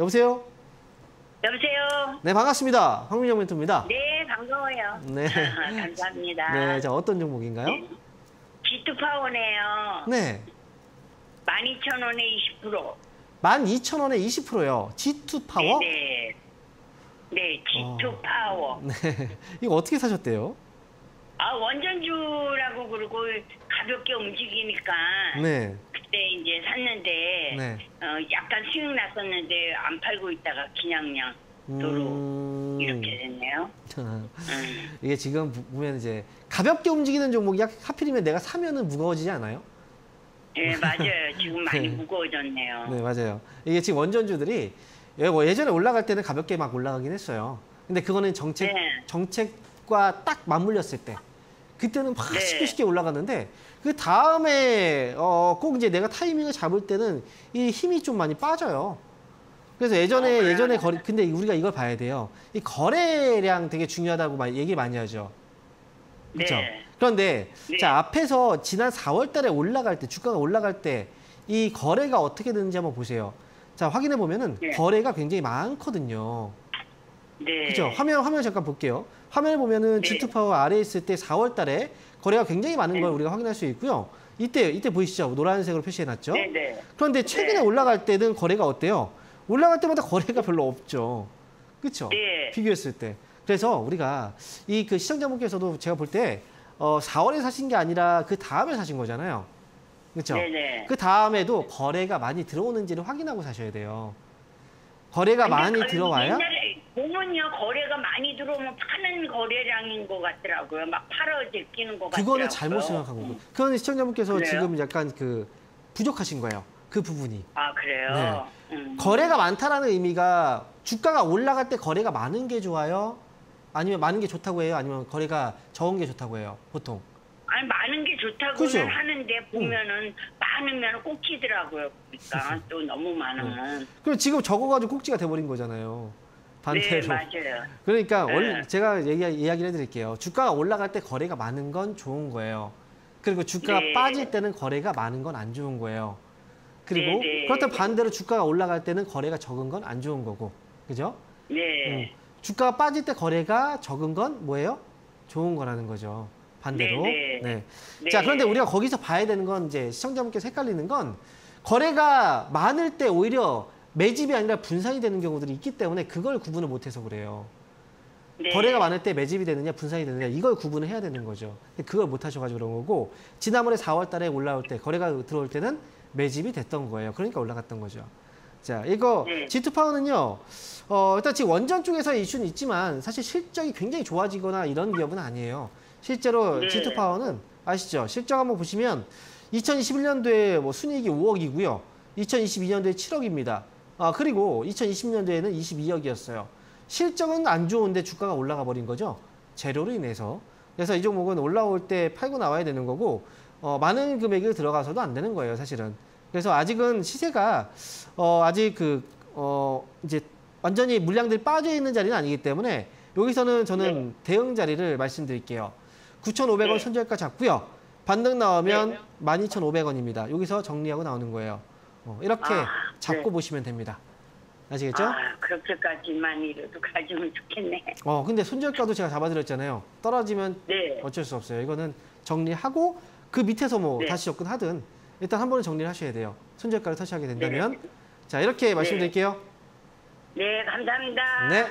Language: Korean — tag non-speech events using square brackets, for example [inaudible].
여보세요? 여보세요. 네, 반갑습니다. 황민영 멘토입니다. 네, 반가워요. 네. [laughs] 감사합니다. 네, 자, 어떤 종목인가요? G2파워네요. 네. 12,000원에 20%. 12,000원에 20%요. G2 파워? 네. 네, G2파워. 네. [laughs] 이거 어떻게 사셨대요? 아, 원전주라고 그러고 가볍게 움직이니까 네. 그때 이제 샀는데 네. 어, 약간 수익 났었는데 안 팔고 있다가 그냥 그냥 도로 음. 이렇게 됐네요. 음. 이게 지금 보- 보면 이제 가볍게 움직이는 종목이 하- 하필이면 내가 사면은 무거워지지 않아요? 네, [laughs] 맞아요. 지금 많이 네. 무거워졌네요. 네, 맞아요. 이게 지금 원전주들이 예- 뭐 예전에 올라갈 때는 가볍게 막 올라가긴 했어요. 근데 그거는 정책 네. 정책과 딱 맞물렸을 때 그때는 막 네. 쉽게 쉽게 올라갔는데 그 다음에 어, 꼭 이제 내가 타이밍을 잡을 때는 이 힘이 좀 많이 빠져요. 그래서 예전에 어? 예전에 거래 근데 우리가 이걸 봐야 돼요. 이 거래량 되게 중요하다고 많이 얘기 많이 하죠. 그렇죠. 네. 그런데 네. 자 앞에서 지난 4월달에 올라갈 때 주가가 올라갈 때 이 거래가 어떻게 되는지 한번 보세요. 자 확인해 보면은 네. 거래가 굉장히 많거든요. 네. 그죠? 화면 화면 잠깐 볼게요. 화면을 보면은 네. G2 파워 아래에 있을 때 4월 달에 거래가 굉장히 많은 네. 걸 우리가 확인할 수 있고요. 이때 이때 보이시죠? 노란색으로 표시해 놨죠? 네, 네. 그런데 최근에 네. 올라갈 때는 거래가 어때요? 올라갈 때마다 [laughs] 거래가 별로 없죠. 그렇죠? 네. 비교했을 때. 그래서 우리가 이 그 시청자분께서도 제가 볼때 어, 4월에 사신 게 아니라 그 다음에 사신 거잖아요. 그렇죠? 그 다음에도 거래가 많이 들어오는지를 확인하고 사셔야 돼요. 거래가 많이 근데 들어와야 보면요 거래가 많이 들어오면 파는 거래량인 것 같더라고요. 막 팔아 제끼는 것 같더라고요. 그거는 잘못 생각한 거고. 그건 시청자분께서 그래요? 지금 약간 그 부족하신 거예요. 그 부분이. 아 그래요. 음. 거래가 많다라는 의미가 주가가 올라갈 때 거래가 많은 게 좋아요? 아니면 많은 게 좋다고 해요? 아니면 거래가 적은 게 좋다고 해요? 보통. 아니 많은 게 좋다고는 그죠? 하는데 보면은 많으면 꽂히더라고요. 그러니까 또 너무 많으면. 그럼 지금 적어가지고 꼭지가 돼버린 거잖아요. 반대로. 네 맞아요. 그러니까 네. 원 제가 얘기, 이야기를 해드릴게요. 주가가 올라갈 때 거래가 많은 건 좋은 거예요. 그리고 주가가 네. 빠질 때는 거래가 많은 건 안 좋은 거예요. 그리고 네, 네. 그렇다면 반대로 주가가 올라갈 때는 거래가 적은 건 안 좋은 거고. 그죠? 네. 음. 주가가 빠질 때 거래가 적은 건 뭐예요? 좋은 거라는 거죠. 반대로. 네, 네. 네. 자, 그런데 우리가 거기서 봐야 되는 건 이제 시청자분께서 헷갈리는 건 거래가 많을 때 오히려 매집이 아니라 분산이 되는 경우들이 있기 때문에 그걸 구분을 못해서 그래요. 네. 거래가 많을 때 매집이 되느냐 분산이 되느냐 이걸 구분을 해야 되는 거죠. 근데 그걸 못 하셔가지고 그런 거고 지난번에 4월 달에 올라올 때 거래가 들어올 때는 매집이 됐던 거예요. 그러니까 올라갔던 거죠. 자 이거 네. G2 파워는요. 어, 일단 지금 원전 쪽에서 이슈는 있지만 사실 실적이 굉장히 좋아지거나 이런 기업은 아니에요. 실제로 네. G2 파워는 아시죠? 실적 한번 보시면 2021년도에 뭐 순이익이 5억이고요. 2022년도에 7억입니다. 아, 그리고 2020년도에는 22억이었어요. 실적은 안 좋은데 주가가 올라가 버린 거죠. 재료로 인해서. 그래서 이 종목은 올라올 때 팔고 나와야 되는 거고 어, 많은 금액이 들어가서도 안 되는 거예요, 사실은. 그래서 아직은 시세가 어, 아직 그 어, 이제 완전히 물량들이 빠져 있는 자리는 아니기 때문에 여기서는 저는 대응 자리를 말씀드릴게요. 9,500원 네. 손절가 잡고요. 반등 나오면 12,500원입니다. 여기서 정리하고 나오는 거예요. 어, 이렇게 아, 잡고 네. 보시면 됩니다. 아시겠죠? 아 그렇게까지만이라도 가지면 좋겠네. 어, 근데 손절가도 제가 잡아드렸잖아요. 떨어지면 네. 어쩔 수 없어요. 이거는 정리하고 그 밑에서 뭐 네. 다시 접근하든 일단 한 번은 정리를 하셔야 돼요. 손절가를 터치하게 된다면. 네. 자, 이렇게 말씀드릴게요. 네 감사합니다. 네.